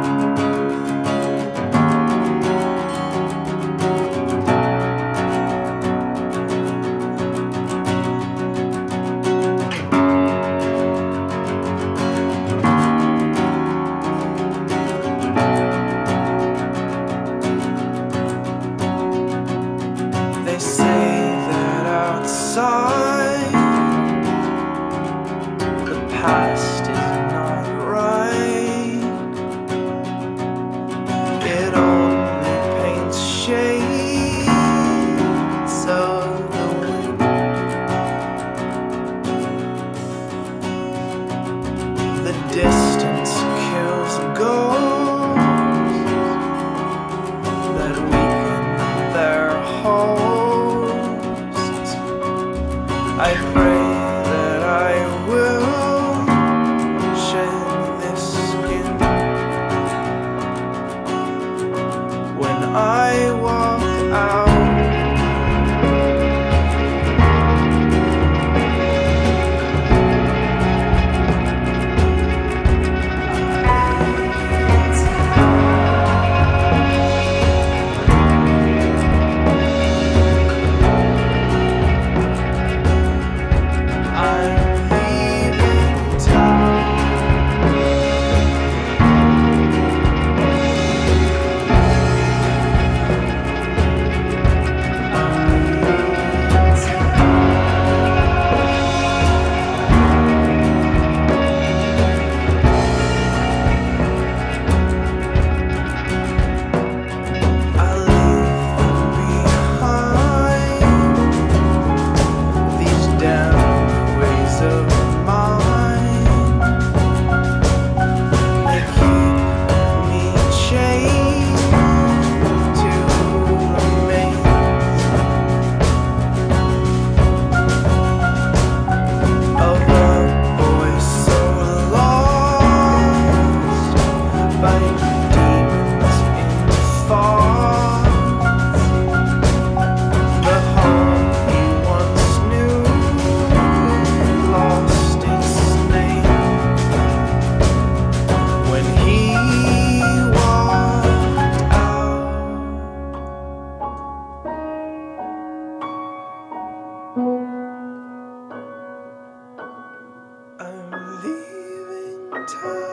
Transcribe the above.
Bye. distance kills and that weaken their hosts. I pray that I will shed this skin when I walk out. time.